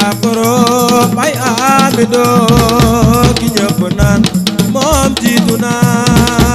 jàpporo bay amidoo ki ñëpp naan moom jiitu naa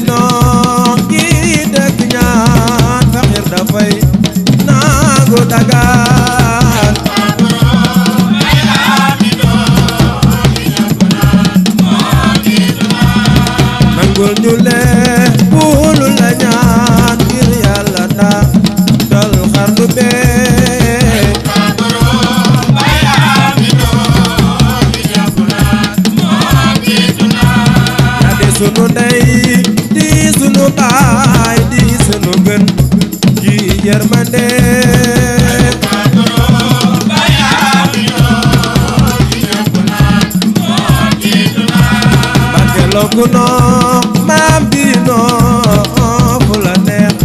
know. tey di sunu baay di sunu gën ji yërmande logu noo maam di noo fu la neex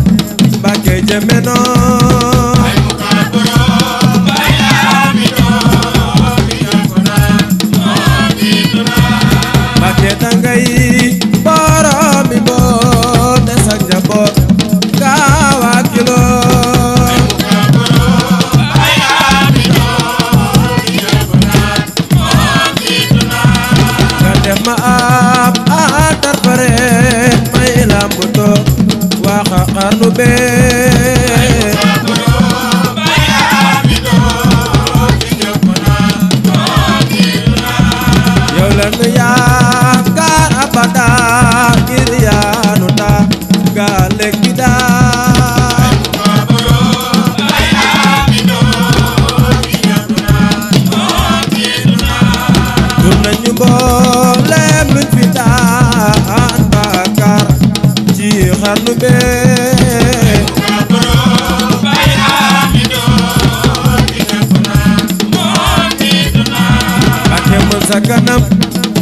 Mbàkke jëme noo ma ab a tarpare may lambuto waxa xarnu be xarnu bee bàkke mën sa kanam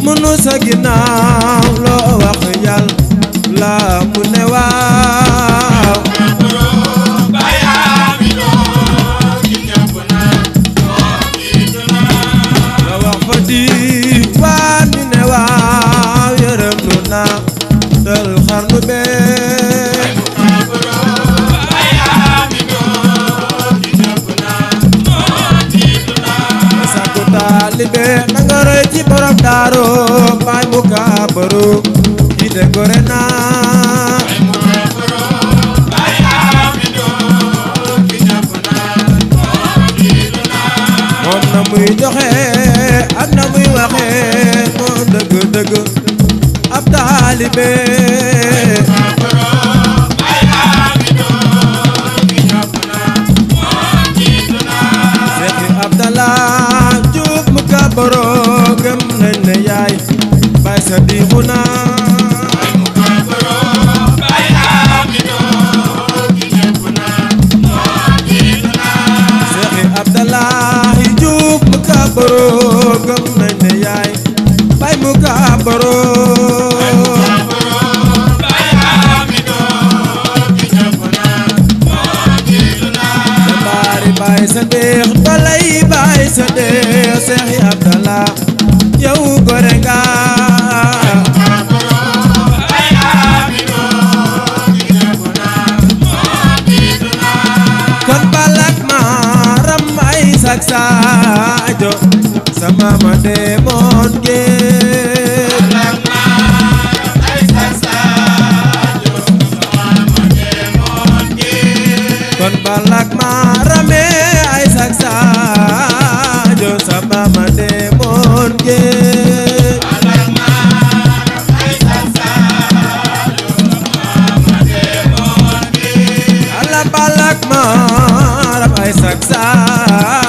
mënu sa ginnaaw loo wax yàlla mu ne waaw xarnu bee taalibe nanga roy ci e borom daaro baay mu kaabaro i de gore naa moom na muy doxe ak na muy waxe moo dëgg dëgg ab taalibe صديقنا baro gëm nañ ne yaay bay abdallah yow gore ak saajo sama ma demoon géej kon balak ma rame ay sak saajo sama ma demoon géej Saksaan